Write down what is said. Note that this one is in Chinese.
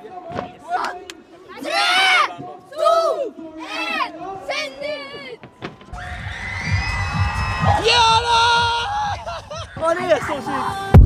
三、二、一，胜！我。